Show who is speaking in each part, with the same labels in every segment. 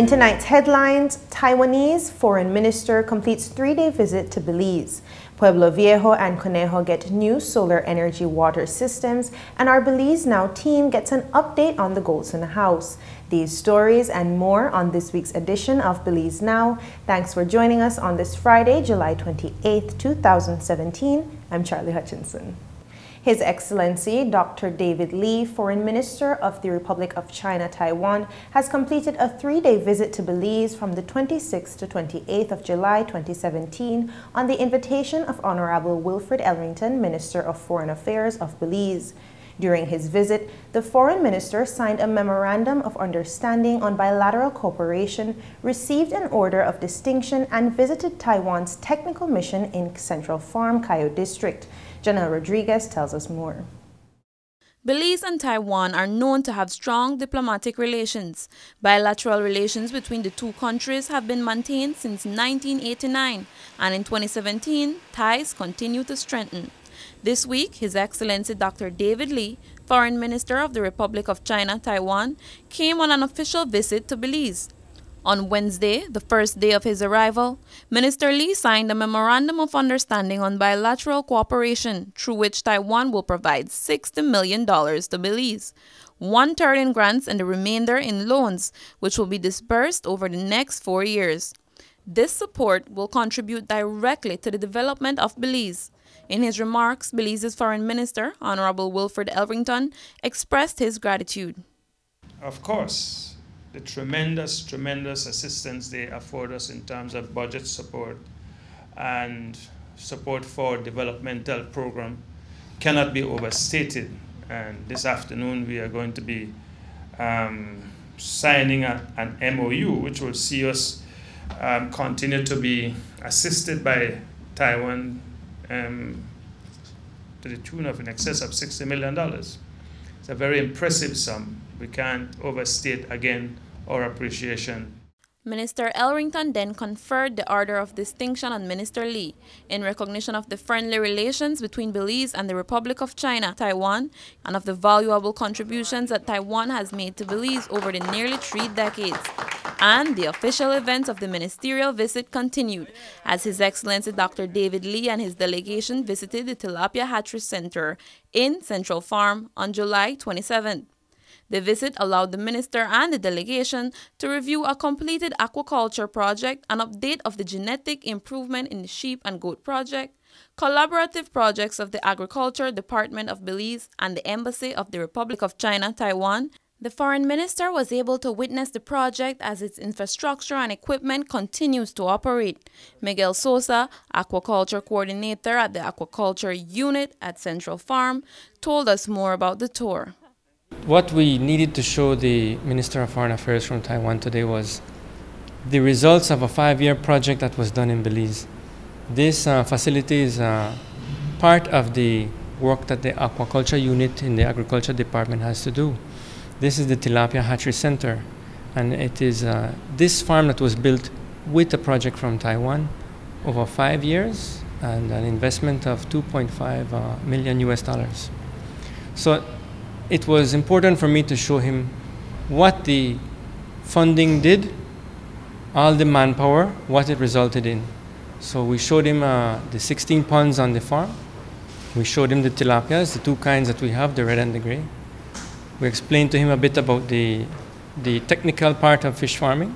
Speaker 1: In tonight's headlines, Taiwanese foreign minister completes three-day visit to Belize. Pueblo Viejo and Conejo get new solar energy water systems, and our Belize Now team gets an update on the Goldson House. These stories and more on this week's edition of Belize Now. Thanks for joining us on this Friday, July 28, 2017. I'm Charlie Hutchinson. His Excellency Dr. David Lee, Foreign Minister of the Republic of China Taiwan, has completed a three-day visit to Belize from the 26th to 28th of July 2017 on the invitation of Honorable Wilfred Elrington, Minister of Foreign Affairs of Belize. During his visit, the foreign minister signed a memorandum of understanding on bilateral cooperation, received an order of distinction, and visited Taiwan's technical mission in Central Farm, Cayo District. Janelle Rodriguez tells us more.
Speaker 2: Belize and Taiwan are known to have strong diplomatic relations. Bilateral relations between the two countries have been maintained since 1989, and in 2017, ties continue to strengthen. This week, His Excellency Dr. David Lee, Foreign Minister of the Republic of China, Taiwan, came on an official visit to Belize. On Wednesday, the first day of his arrival, Minister Lee signed a Memorandum of Understanding on bilateral cooperation through which Taiwan will provide $60 million to Belize, one third in grants and the remainder in loans, which will be disbursed over the next four years. This support will contribute directly to the development of Belize. In his remarks, Belize's Foreign Minister, Honorable Wilfred Elrington, expressed his gratitude.
Speaker 3: Of course, the tremendous, tremendous assistance they afford us in terms of budget support and support for developmental program cannot be overstated. And this afternoon we are going to be um, signing a, an MOU which will see us um, continue to be assisted by Taiwan um, to the tune of in excess of $60 million. It's a very impressive sum we can't overstate again our appreciation.
Speaker 2: Minister Elrington then conferred the Order of Distinction on Minister Lee in recognition of the friendly relations between Belize and the Republic of China, Taiwan, and of the valuable contributions that Taiwan has made to Belize over the nearly three decades. And the official events of the ministerial visit continued as His Excellency Dr. David Lee and his delegation visited the Tilapia Hatchery Center in Central Farm on July 27th. The visit allowed the minister and the delegation to review a completed aquaculture project, an update of the genetic improvement in the sheep and goat project, collaborative projects of the Agriculture Department of Belize and the Embassy of the Republic of China, Taiwan. The foreign minister was able to witness the project as its infrastructure and equipment continues to operate. Miguel Sosa, aquaculture coordinator at the aquaculture unit at Central Farm, told us more about the tour.
Speaker 4: What we needed to show the Minister of Foreign Affairs from Taiwan today was the results of a five-year project that was done in Belize. This uh, facility is uh, part of the work that the aquaculture unit in the agriculture department has to do. This is the Tilapia Hatchery Center, and it is uh, this farm that was built with a project from Taiwan over five years and an investment of 2.5 uh, million US dollars. So it was important for me to show him what the funding did, all the manpower, what it resulted in. So we showed him uh, the 16 ponds on the farm. We showed him the tilapias, the two kinds that we have, the red and the gray. We explained to him a bit about the, the technical part of fish farming,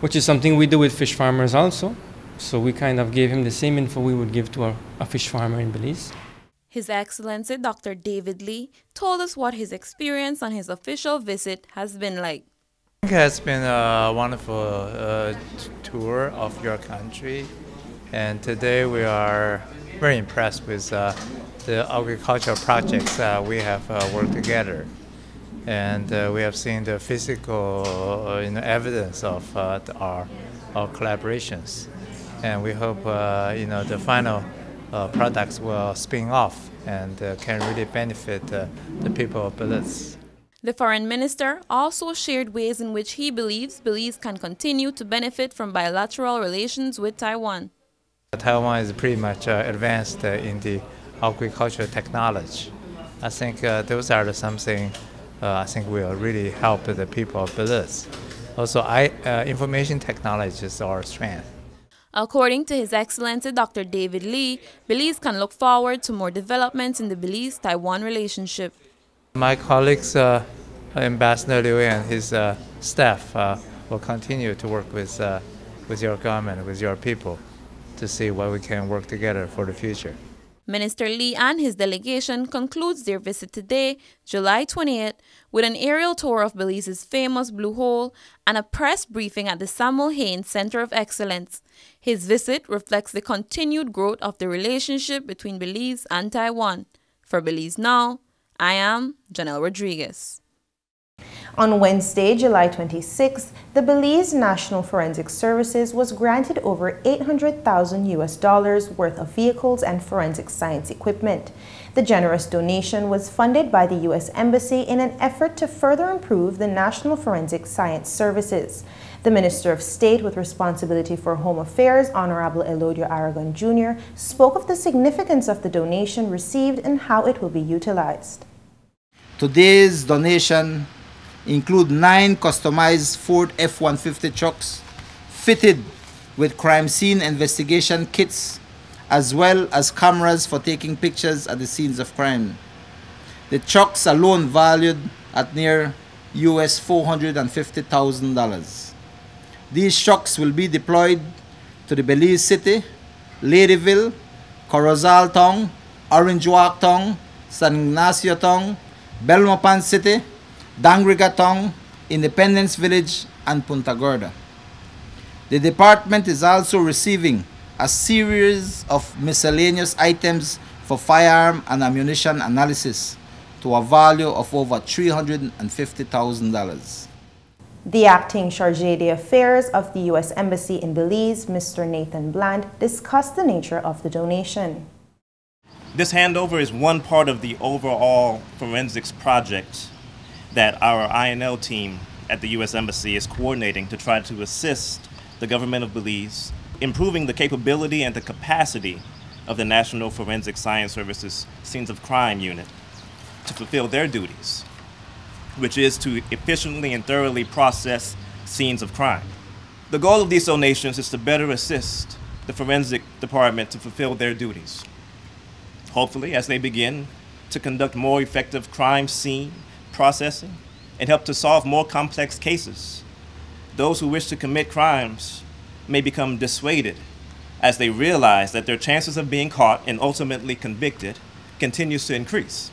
Speaker 4: which is something we do with fish farmers also. So we kind of gave him the same info we would give to a, a fish farmer in Belize.
Speaker 2: His Excellency Dr. David Lee told us what his experience on his official visit has been like.
Speaker 5: It has been a wonderful uh, tour of your country, and today we are very impressed with uh, the agricultural projects uh, we have uh, worked together. And uh, we have seen the physical uh, you know, evidence of our, our collaborations. And we hope you know, the final uh, products will spin off and uh, can really benefit uh, the people of Belize.
Speaker 2: The foreign minister also shared ways in which he believes Belize can continue to benefit from bilateral relations with Taiwan.
Speaker 5: Taiwan is pretty much uh, advanced uh, in the agricultural technology. I think uh, those are something I think will really help the people of Belize. also I, uh, information technology is our strength.
Speaker 2: According to His Excellency Dr. David Lee, Belize can look forward to more developments in the Belize-Taiwan relationship.
Speaker 5: My colleagues, uh, Ambassador Liu and his uh, staff uh, will continue to work with, uh, with your government, with your people, to see what we can work together for the future.
Speaker 2: Minister Lee and his delegation concludes their visit today, July 28th, with an aerial tour of Belize's famous Blue Hole and a press briefing at the Samuel Haynes Center of Excellence. His visit reflects the continued growth of the relationship between Belize and Taiwan. For Belize Now, I am Janelle Rodriguez.
Speaker 1: On Wednesday, July 26, the Belize National Forensic Services was granted over 800,000 US dollars worth of vehicles and forensic science equipment. The generous donation was funded by the U.S. Embassy in an effort to further improve the National Forensic Science Services. The Minister of State with responsibility for Home Affairs, Honorable Elodio Aragon Jr., spoke of the significance of the donation received and how it will be utilized.
Speaker 6: Today's donation include nine customized Ford F-150 trucks fitted with crime scene investigation kits as well as cameras for taking pictures at the scenes of crime. The trucks alone valued at near US $450,000. These trucks will be deployed to the Belize City, Ladyville, Corozal Town, Orange Walk Town, San Ignacio Town, Belmopan City, Dangriga Town, Independence Village, and Punta Gorda. The department is also receiving a series of miscellaneous items for firearm and ammunition analysis to a value of over $350,000.
Speaker 1: The acting charge d'affaires of the U.S. Embassy in Belize, Mr. Nathan Bland, discussed the nature of the donation.
Speaker 7: This handover is one part of the overall forensics project that our INL team at the U.S. Embassy is coordinating to try to assist the government of Belize improving the capability and the capacity of the National Forensic Science Services Scenes of Crime Unit to fulfill their duties, which is to efficiently and thoroughly process scenes of crime. The goal of these donations is to better assist the forensic department to fulfill their duties. Hopefully, as they begin to conduct more effective crime scene processing and help to solve more complex cases, those who wish to commit crimes may become dissuaded as they realize that their chances of being caught and ultimately convicted continues to increase.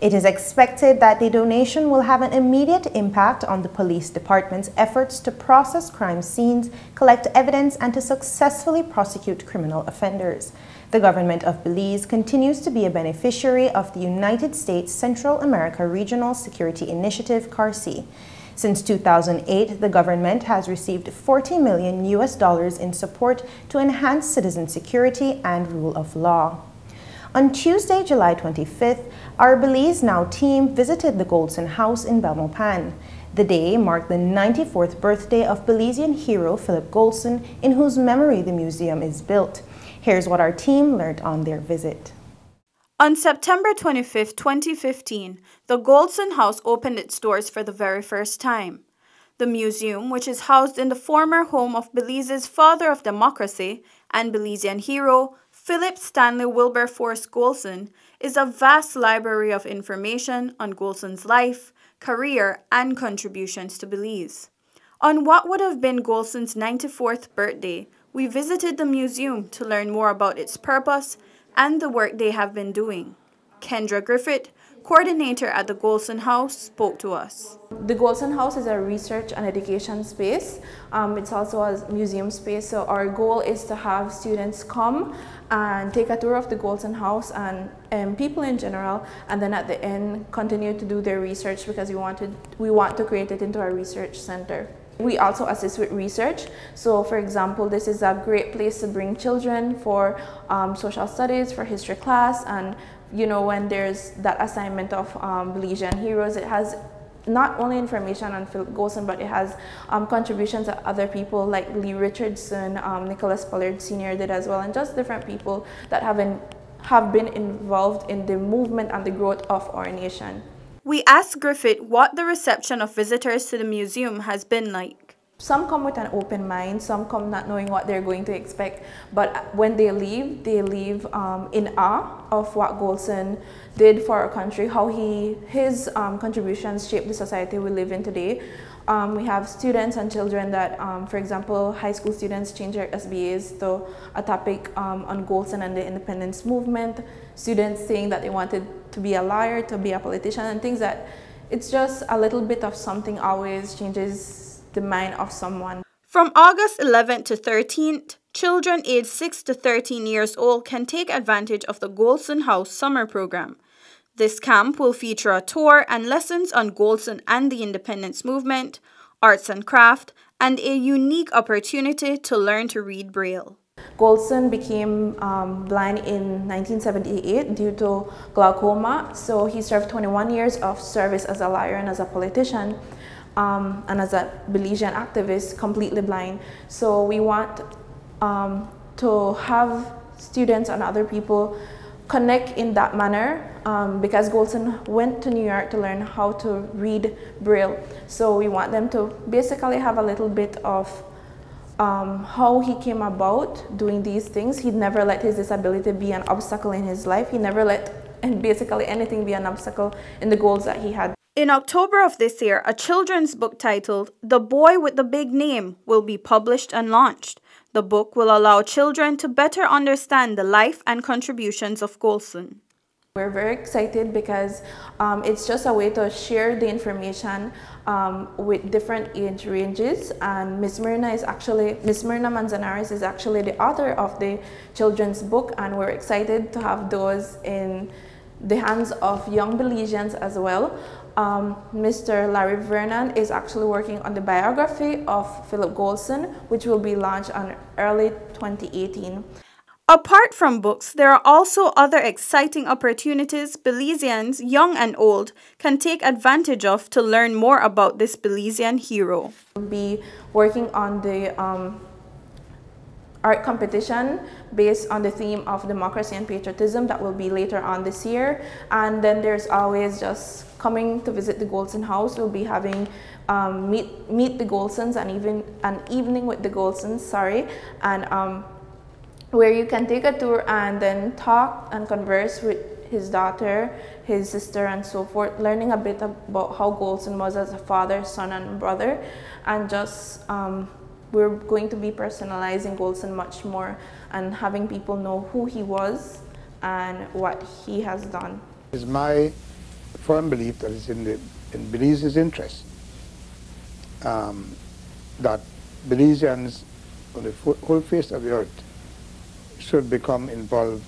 Speaker 1: It is expected that the donation will have an immediate impact on the police department's efforts to process crime scenes, collect evidence, and to successfully prosecute criminal offenders. The government of Belize continues to be a beneficiary of the United States Central America Regional Security Initiative, CARSI. Since 2008, the government has received 40 million US dollars in support to enhance citizen security and rule of law. On Tuesday, July 25th, our Belize Now team visited the Goldson House in Belmopan. The day marked the 94th birthday of Belizean hero Philip Goldson, in whose memory the museum is built. Here's what our team learned on their visit.
Speaker 8: On September 25, 2015, the Goldson House opened its doors for the very first time. The museum, which is housed in the former home of Belize's father of democracy and Belizean hero, Philip Stanley Wilberforce Goldson, is a vast library of information on Goldson's life, career, and contributions to Belize. On what would have been Goldson's 94th birthday, we visited the museum to learn more about its purpose and the work they have been doing. Kendra Griffith, coordinator at the Goldson House, spoke to us.
Speaker 9: The Goldson House is a research and education space. Um, it's also a museum space, so our goal is to have students come and take a tour of the Goldson House and um, people in general, and then at the end continue to do their research because we, wanted, we want to create it into a research center. We also assist with research. So for example, this is a great place to bring children for um, social studies, for history class, and you know, when there's that assignment of um, Belizean heroes, it has not only information on Philip Goldson, but it has um, contributions that other people like Leigh Richardson, um, Nicholas Pollard Sr. did as well, and just different people that have been, have been involved in the movement and the growth of our nation.
Speaker 8: We asked Griffith what the reception of visitors to the museum has been like.
Speaker 9: Some come with an open mind, some come not knowing what they're going to expect, but when they leave, they leave um, in awe of what Goldson did for our country, how he, his um, contributions shaped the society we live in today. Um, we have students and children that, um, for example, high school students change their SBAs to a topic um, on Goldson and the independence movement, students saying that they wanted to be a lawyer, to be a politician, and things that it's just a little bit of something always changes the mind of someone.
Speaker 8: From August 11th to 13th, children aged 6 to 13 years old can take advantage of the Goldson House summer program. This camp will feature a tour and lessons on Goldson and the independence movement, arts and craft, and a unique opportunity to learn to read Braille.
Speaker 9: Goldson became um, blind in 1978 due to glaucoma, so he served 21 years of service as a lawyer and as a politician um, and as a Belizean activist, completely blind. So we want um, to have students and other people connect in that manner um, because Goldson went to New York to learn how to read Braille. So we want them to basically have a little bit of um, how he came about doing these things. He never let his disability be an obstacle in his life. He never let and basically anything be an obstacle in the goals that he had.
Speaker 8: In October of this year, a children's book titled The Boy with the Big Name will be published and launched. The book will allow children to better understand the life and contributions of Goldson.
Speaker 9: We're very excited because um, it's just a way to share the information um, with different age ranges. And Miss Myrna is actually, Miss Myrna Manzanares is actually the author of the children's book, and we're excited to have those in the hands of young Belizeans as well. Um, Mr. Larry Vernon is actually working on the biography of Philip Goldson, which will be launched on early 2018.
Speaker 8: Apart from books, there are also other exciting opportunities Belizeans, young and old, can take advantage of to learn more about this Belizean hero.
Speaker 9: We'll be working on the um, art competition based on the theme of democracy and patriotism that will be later on this year. And then there's always just coming to visit the Goldson House. We'll be having um, meet meet the Goldsons and even an evening with the Goldsons. Sorry, and um, where you can take a tour and then talk and converse with his daughter, his sister, and so forth, learning a bit about how Goldson was as a father, son, and brother, and just um, we're going to be personalizing Goldson much more and having people know who he was and what he has done.
Speaker 10: It's my firm belief that it's in, the, in Belize's interest um, that Belizeans on the whole face of the earth should become involved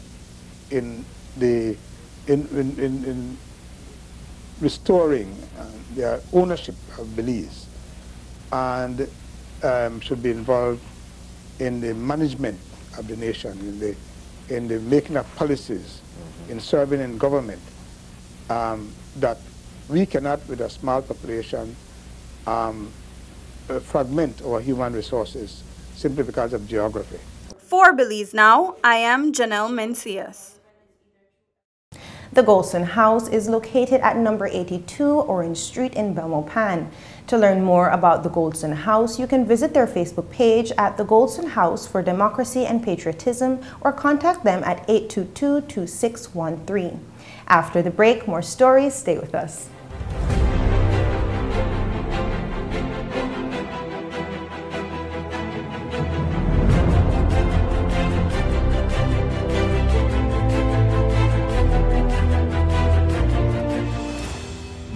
Speaker 10: in the in, in, in, in restoring uh, their ownership of Belize and um, should be involved in the management of the nation, in the, in the making of policies, mm -hmm. in serving in government, um, that we cannot, with a small population, um, uh, fragment our human resources simply because of geography.
Speaker 8: For Belize Now, I am Janelle Mencias.
Speaker 1: The Goldson House is located at number 82 Orange Street in Belmopan. To learn more about the Goldson House, you can visit their Facebook page at the Goldson House for Democracy and Patriotism or contact them at 822-2613. After the break, more stories. Stay with us.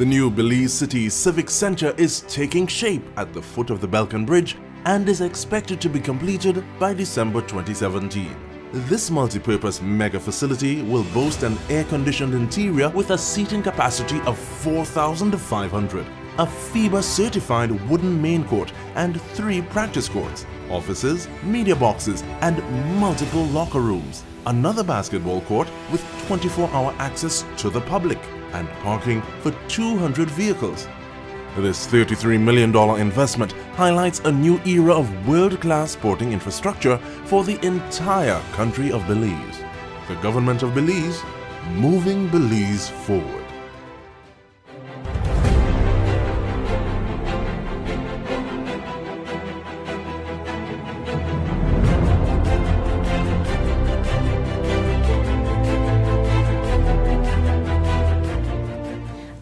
Speaker 11: The new Belize City Civic Center is taking shape at the foot of the Belcan Bridge and is expected to be completed by December 2017. This multi-purpose mega facility will boast an air-conditioned interior with a seating capacity of 4,500, a FIBA-certified wooden main court and three practice courts, offices, media boxes and multiple locker rooms, another basketball court with 24-hour access to the public, and parking for 200 vehicles. This $33 million investment highlights a new era of world-class sporting infrastructure for the entire country of Belize. The government of Belize, moving Belize forward.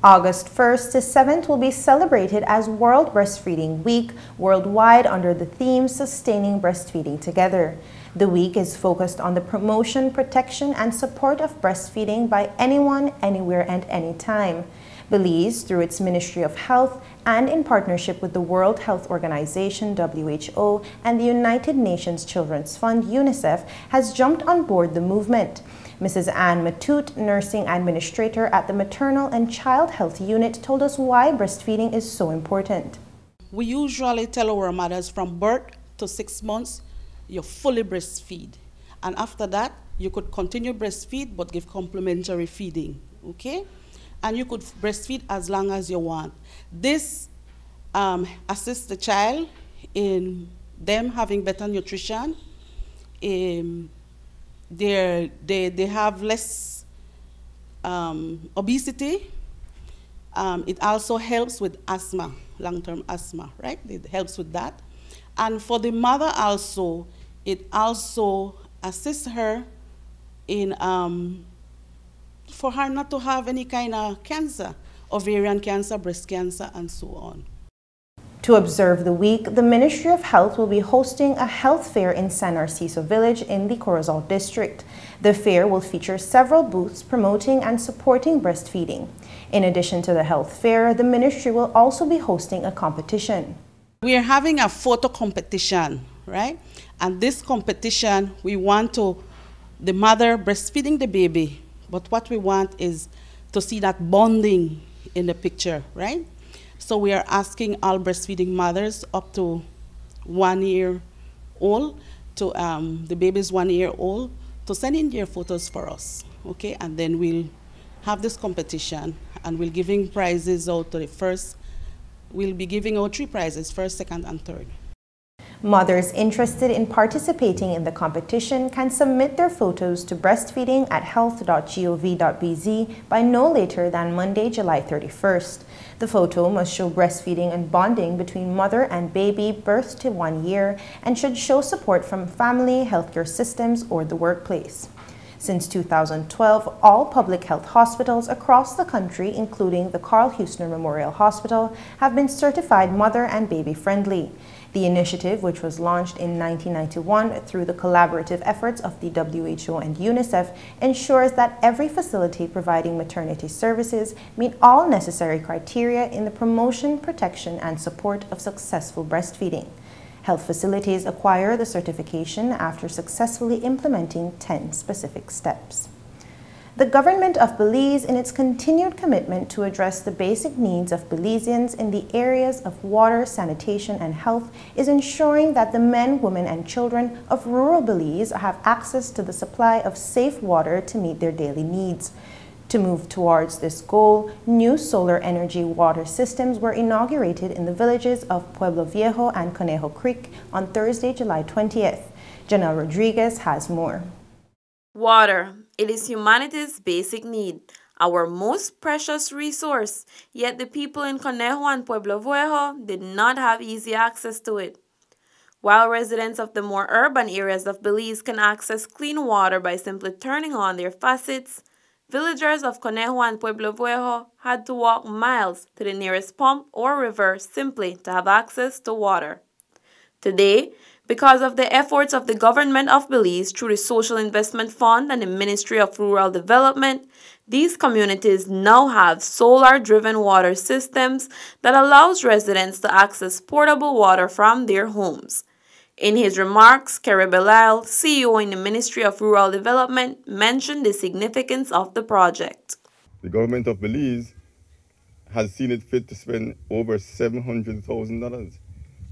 Speaker 1: August 1st to 7th will be celebrated as World Breastfeeding Week worldwide under the theme Sustaining Breastfeeding Together. The week is focused on the promotion, protection, and support of breastfeeding by anyone, anywhere, and anytime. Belize, through its Ministry of Health and in partnership with the World Health Organization, WHO, and the United Nations Children's Fund, UNICEF, has jumped on board the movement. Mrs. Anne Matute, nursing administrator at the Maternal and Child Health Unit, told us why breastfeeding is so important.
Speaker 12: We usually tell our mothers from birth to six months you fully breastfeed. And after that, you could continue breastfeed but give complementary feeding, okay? And you could breastfeed as long as you want. This um, assists the child in them having better nutrition. Um, they they have less um, obesity. Um, it also helps with asthma, long-term asthma, right? It helps with that. And for the mother also, it also assists her in um, for her not to have any kind of cancer, ovarian cancer, breast cancer, and so on.
Speaker 1: To observe the week, the Ministry of Health will be hosting a health fair in San Narciso Village in the Corozal district. The fair will feature several booths promoting and supporting breastfeeding. In addition to the health fair, the ministry will also be hosting a competition.
Speaker 12: We are having a photo competition, right? And this competition, we want to, the mother breastfeeding the baby, but what we want is to see that bonding in the picture, right? So we are asking all breastfeeding mothers up to one year old, to um, the baby's one year old, to send in their photos for us, okay? And then we'll have this competition and we're giving prizes out to the first, we'll be giving out three prizes, first, second, and third.
Speaker 1: Mothers interested in participating in the competition can submit their photos to breastfeeding at health.gov.bz by no later than Monday, July 31st. The photo must show breastfeeding and bonding between mother and baby birth to one year and should show support from family, healthcare systems, or the workplace. Since 2012, all public health hospitals across the country, including the Karl Heusner Memorial Hospital, have been certified mother and baby friendly. The initiative, which was launched in 1991 through the collaborative efforts of the WHO and UNICEF, ensures that every facility providing maternity services meet all necessary criteria in the promotion, protection, and support of successful breastfeeding. Health facilities acquire the certification after successfully implementing 10 specific steps. The government of Belize, in its continued commitment to address the basic needs of Belizeans in the areas of water, sanitation, and health, is ensuring that the men, women, and children of rural Belize have access to the supply of safe water to meet their daily needs. To move towards this goal, new solar energy water systems were inaugurated in the villages of Pueblo Viejo and Conejo Creek on Thursday, July 20th. Janelle Rodriguez has more.
Speaker 2: Water. It is humanity's basic need, our most precious resource, yet the people in Conejo and Pueblo Viejo did not have easy access to it. While residents of the more urban areas of Belize can access clean water by simply turning on their faucets, villagers of Conejo and Pueblo Viejo had to walk miles to the nearest pump or river simply to have access to water. Today, because of the efforts of the government of Belize through the Social Investment Fund and the Ministry of Rural Development, these communities now have solar-driven water systems that allows residents to access portable water from their homes. In his remarks, Kerry CEO in the Ministry of Rural Development, mentioned the significance of the project.
Speaker 13: The government of Belize has seen it fit to spend over $700,000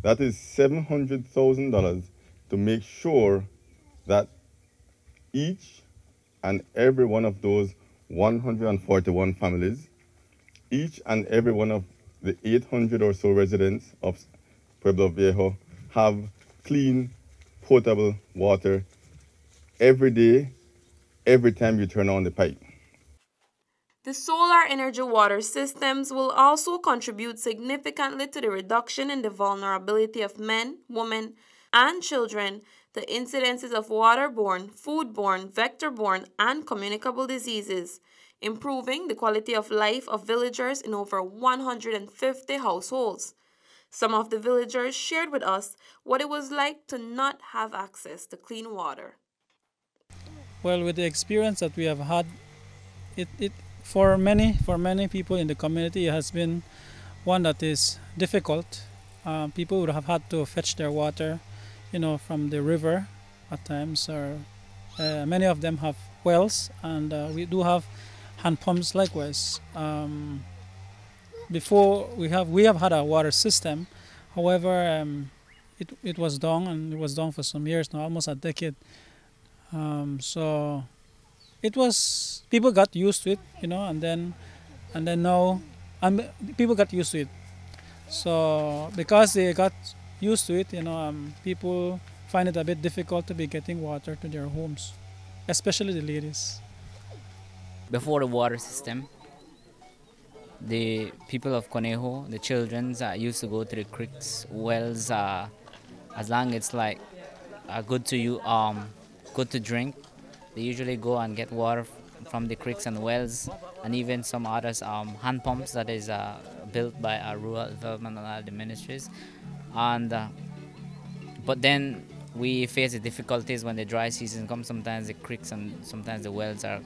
Speaker 13: that is $700,000 to make sure that each and every one of those 141 families, each and every one of the 800 or so residents of Pueblo Viejo have clean, potable water every day, every time you turn on the pipe.
Speaker 2: The solar energy water systems will also contribute significantly to the reduction in the vulnerability of men, women, and children to incidences of waterborne, foodborne, vector-borne, and communicable diseases, improving the quality of life of villagers in over 150 households. Some of the villagers shared with us what it was like to not have access to clean water.
Speaker 14: Well, with the experience that we have had, it, it for many for many people in the community it has been one that is difficult. Uh, people would have had to fetch their water, you know, from the river at times, or uh, many of them have wells, and uh, we do have hand pumps likewise. Um, before we have we have had a water system, however, um, it it was down and it was down for some years now, almost a decade. Um, so it was people got used to it, you know, and then and then now and people got used to it. So because they got used to it, you know, um, people find it a bit difficult to be getting water to their homes, especially the ladies.
Speaker 15: Before the water system, the people of Conejo, the children, uh, used to go to the creeks, wells, uh, as long as it's like uh, good to you, um, good to drink. They usually go and get water from the creeks and wells, and even some others um, hand pumps that is uh, built by our rural development and other ministries. And uh, but then we face the difficulties when the dry season comes. Sometimes the creeks and sometimes the wells are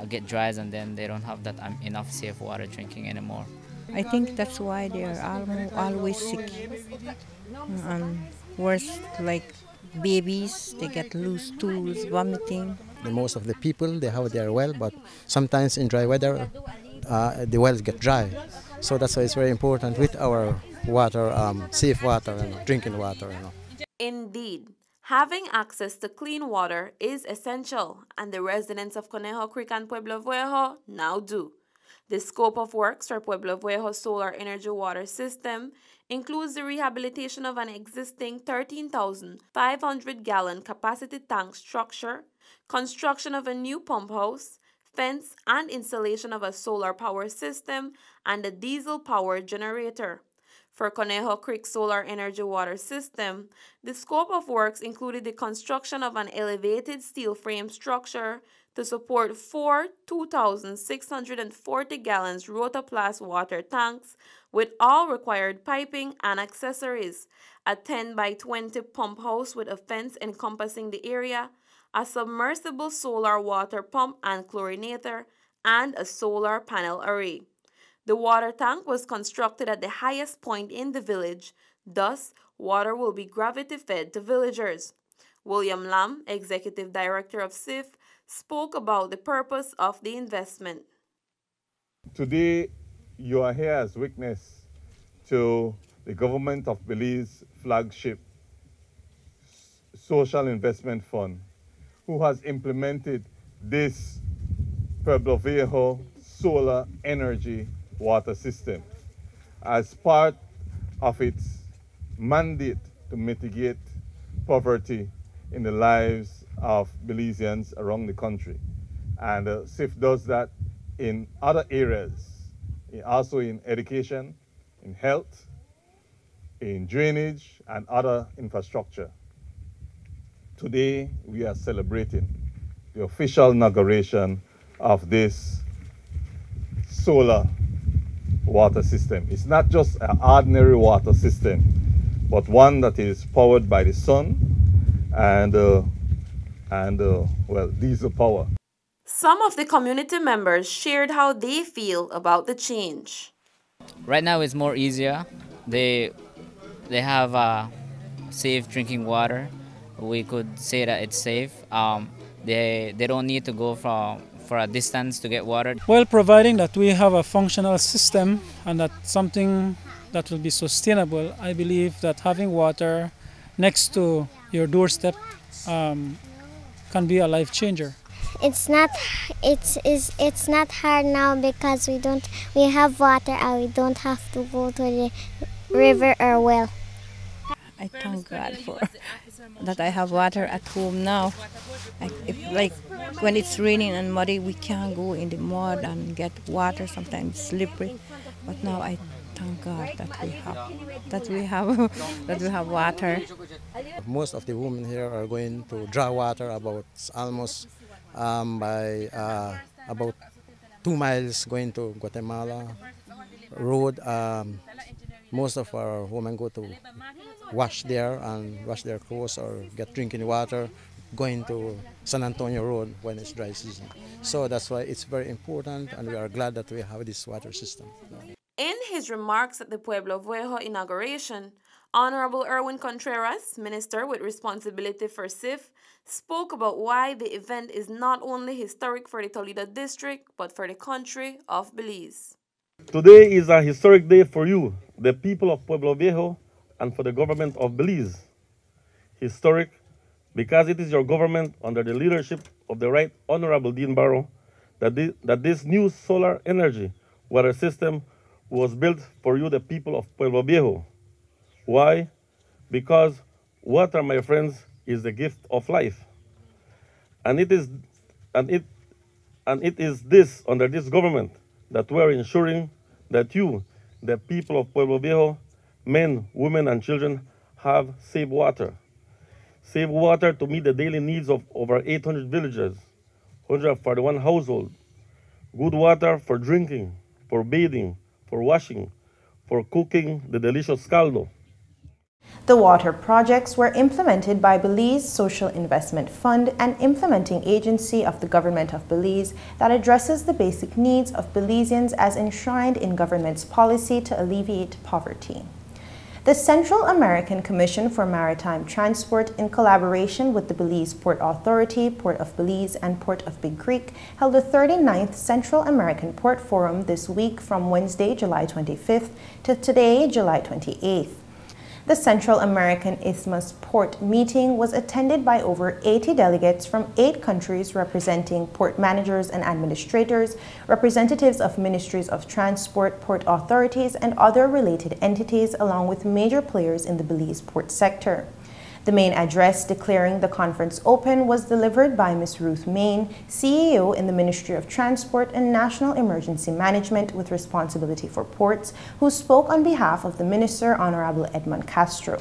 Speaker 15: uh, get dry, and then they don't have that um, enough safe water drinking anymore.
Speaker 16: I think that's why they are always sick. And worse, like babies, they get loose stools, vomiting.
Speaker 17: The most of the people, they have their well, but sometimes in dry weather, uh, the wells get dry. So that's why it's very important with our water, um, safe water, and drinking water. You know.
Speaker 2: Indeed. Having access to clean water is essential, and the residents of Conejo Creek and Pueblo Viejo now do. The scope of works for Pueblo Viejo solar energy water system includes the rehabilitation of an existing 13,500 gallon capacity tank structure, construction of a new pump house, fence, and installation of a solar power system and a diesel power generator. For Conejo Creek Solar Energy Water System, the scope of works included the construction of an elevated steel frame structure to support four 2,640 gallons Rotoplas water tanks with all required piping and accessories, a 10 by 20 pump house with a fence encompassing the area, a submersible solar water pump and chlorinator, and a solar panel array. The water tank was constructed at the highest point in the village, thus, water will be gravity fed to villagers. William Lam, Executive Director of SIF, spoke about the purpose of the investment.
Speaker 13: Today, you are here as witness to the government of Belize flagship social investment fund, who has implemented this Pueblo Viejo solar energy water system as part of its mandate to mitigate poverty in the lives of Belizeans around the country. And uh, SIF does that in other areas, also in education, in health, in drainage, and other infrastructure. Today, we are celebrating the official inauguration of this solar water system. It's not just an ordinary water system, but one that is powered by the sun and, uh, and uh, well, diesel power.
Speaker 2: Some of the community members shared how they feel about the change.
Speaker 15: Right now it's more easier. They, they have uh, safe drinking water. We could say that it's safe. Um, they, they don't need to go from for a distance to get water?
Speaker 14: Well, providing that we have a functional system and that something that will be sustainable, I believe that having water next to your doorstep um, can be a life changer.
Speaker 18: It's not it's is it's not hard now because we don't we have water and we don't have to go to the river or well.
Speaker 16: I thank God for that I have water at home now. Like, if, like when it's raining and muddy, we can't go in the mud and get water. Sometimes slippery, but now I thank God that we have that we have that we have water.
Speaker 17: Most of the women here are going to draw water about almost um, by uh, about two miles going to Guatemala road. Um, most of our women go to wash there and wash their clothes or get drinking water going to San Antonio Road when it's dry season. So that's why it's very important and we are glad that we have this water system.
Speaker 2: In his remarks at the Pueblo Viejo inauguration, Honorable Erwin Contreras, Minister with responsibility for SIF, spoke about why the event is not only historic for the Toledo district, but for the country of Belize.
Speaker 19: Today is a historic day for you, the people of Pueblo Viejo, and for the government of Belize. Historic because it is your government under the leadership of the Right Honorable Dean Barrow that, this, that this new solar energy water system was built for you, the people of Pueblo Viejo. Why? Because water, my friends, is the gift of life. And it is and it and it is this under this government that we are ensuring that you, the people of Pueblo Viejo, men, women, and children, have safe water. Safe water to meet the daily needs of over 800 villages, 141 households. Good water for drinking, for bathing, for washing, for cooking the delicious caldo.
Speaker 1: The water projects were implemented by Belize Social Investment Fund, an implementing agency of the government of Belize that addresses the basic needs of Belizeans as enshrined in government's policy to alleviate poverty. The Central American Commission for Maritime Transport, in collaboration with the Belize Port Authority, Port of Belize, and Port of Big Creek, held the 39th Central American Port Forum this week from Wednesday, July 25th to today, July 28th. The Central American Isthmus Port meeting was attended by over 80 delegates from eight countries representing port managers and administrators, representatives of ministries of transport, port authorities, and other related entities, along with major players in the Belize port sector. The main address declaring the conference open was delivered by Ms. Ruth Meighan, CEO in the Ministry of Transport and National Emergency Management with responsibility for ports, who spoke on behalf of the Minister, Honorable Edmond Castro.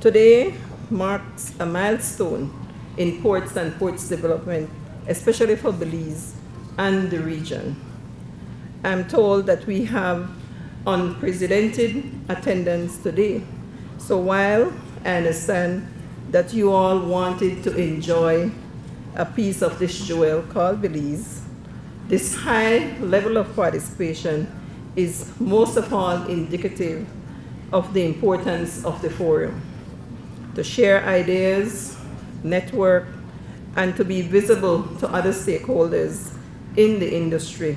Speaker 20: Today marks a milestone in ports and ports development, especially for Belize and the region. I'm told that we have unprecedented attendance today. So while I understand that you all wanted to enjoy a piece of this jewel called Belize. This high level of participation is most of all indicative of the importance of the forum. To share ideas, network, and to be visible to other stakeholders in the industry,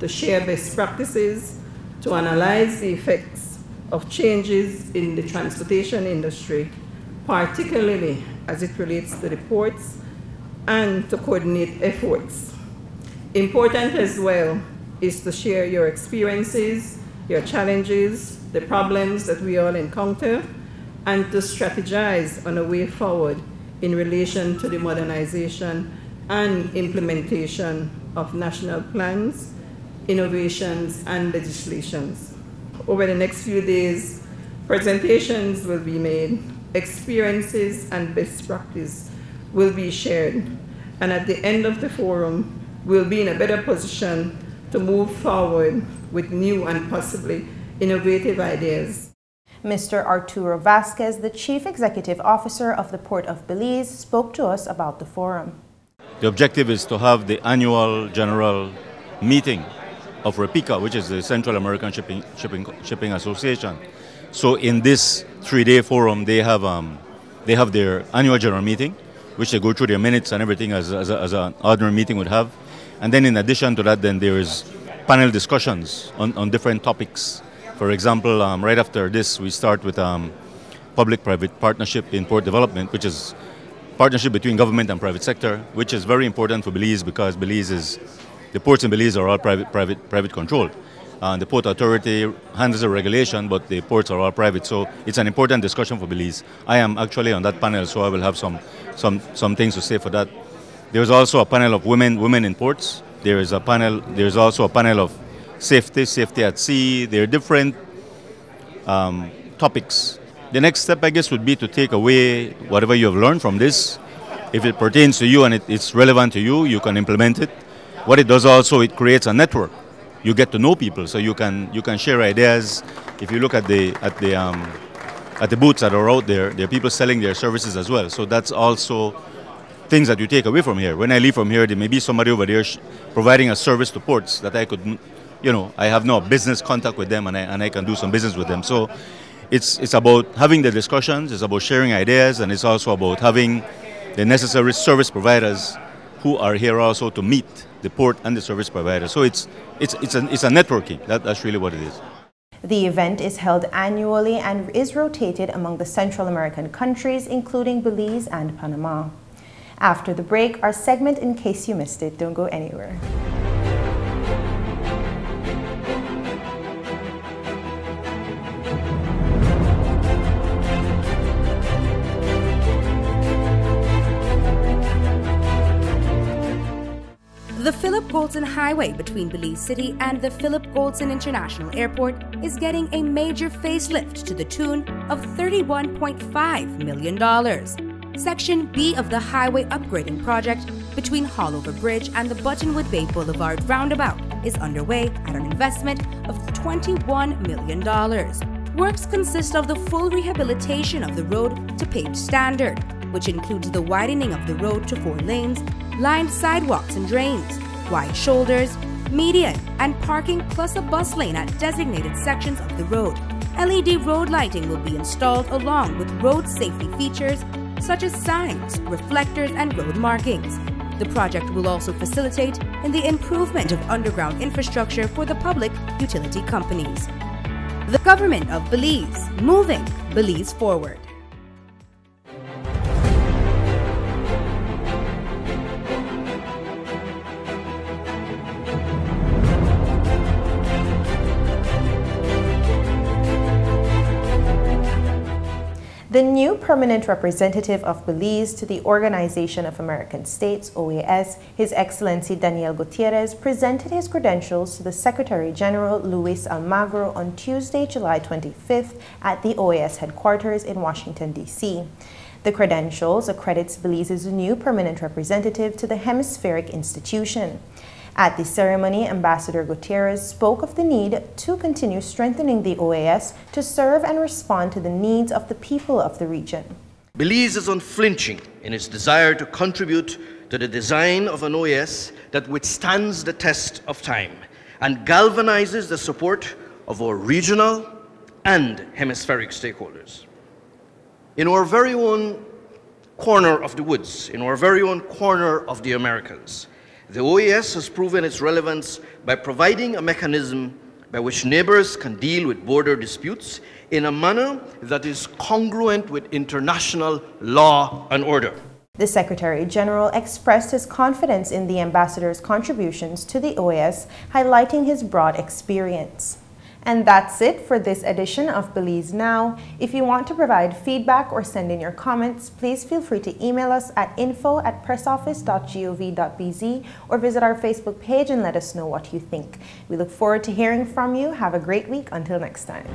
Speaker 20: to share best practices, to analyze the effects of changes in the transportation industry, particularly as it relates to the ports, and to coordinate efforts. Important as well is to share your experiences, your challenges, the problems that we all encounter, and to strategize on a way forward in relation to the modernization and implementation of national plans, innovations, and legislations over the next few days, presentations will be made, experiences and best practice will be shared. And at the end of the forum, we'll be in a better position to move forward with new and possibly innovative ideas.
Speaker 1: Mr. Arturo Vasquez, the Chief Executive Officer of the Port of Belize, spoke to us about the forum.
Speaker 21: The objective is to have the annual general meeting of REPICA, which is the Central American Shipping, Shipping, Shipping Association. So in this three-day forum, they have, um, they have their annual general meeting, which they go through their minutes and everything as, as, a, as an ordinary meeting would have. And then in addition to that, then there is panel discussions on, on different topics. For example, um, right after this, we start with um, public-private partnership in port development, which is partnership between government and private sector, which is very important for Belize because Belize is the ports in Belize are all private, private, private controlled. Uh, the Port Authority handles the regulation, but the ports are all private. So it's an important discussion for Belize. I am actually on that panel, so I will have some, some, some things to say for that. There's also a panel of women, women in ports. There is a panel. There's also a panel of safety, safety at sea. There are different um, topics. The next step, I guess, would be to take away whatever you have learned from this. If it pertains to you and it, it's relevant to you, you can implement it what it does also, it creates a network. You get to know people, so you can you can share ideas. If you look at the at the um, at the booths that are out there, there are people selling their services as well. So that's also things that you take away from here. When I leave from here, there may be somebody over there providing a service to ports that I could, you know, I have no business contact with them and I, and I can do some business with them. So it's, it's about having the discussions, it's about sharing ideas, and it's also about having the necessary service providers who are here also to meet the port and the service provider. So it's, it's, it's, a, it's a networking. That, that's really what it is.
Speaker 1: The event is held annually and is rotated among the Central American countries, including Belize and Panama. After the break, our segment In Case You Missed It. Don't go anywhere.
Speaker 22: The Philip Goldson Highway between Belize City and the Philip Goldson International Airport is getting a major facelift to the tune of $31.5 million. Section B of the highway upgrading project between Haulover Bridge and the Buttonwood Bay Boulevard roundabout is underway at an investment of $21 million. Works consist of the full rehabilitation of the road to paved standard, which includes the widening of the road to four lanes lined sidewalks and drains, wide shoulders, median, and parking plus a bus lane at designated sections of the road. LED road lighting will be installed along with road safety features such as signs, reflectors, and road markings. The project will also facilitate in the improvement of underground infrastructure for the public utility companies. The Government of Belize, moving Belize forward.
Speaker 1: The new permanent representative of Belize to the Organization of American States, OAS, His Excellency Daniel Gutierrez, presented his credentials to the Secretary General Luis Almagro on Tuesday, July 25th at the OAS headquarters in Washington, D.C. The credentials accredits Belize's new permanent representative to the hemispheric institution. At the ceremony, Ambassador Gutierrez spoke of the need to continue strengthening the OAS to serve and respond to the needs of the people of the region.
Speaker 23: Belize is unflinching in its desire to contribute to the design of an OAS that withstands the test of time and galvanizes the support of our regional and hemispheric stakeholders. In our very own corner of the woods, in our very own corner of the Americas, the OAS has proven its relevance by providing a mechanism by which neighbors can deal with border disputes in a manner that is congruent with international law and order.
Speaker 1: The Secretary General expressed his confidence in the ambassador's contributions to the OAS, highlighting his broad experience. And that's it for this edition of Belize Now. If you want to provide feedback or send in your comments, please feel free to email us at info at pressoffice.gov.bz or visit our Facebook page and let us know what you think. We look forward to hearing from you. Have a great week. Until next time.